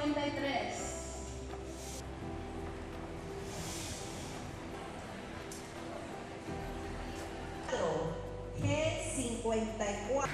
53. G54.